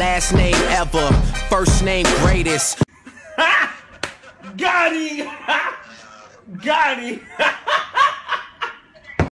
Last name ever, first name greatest. Got him! Got him!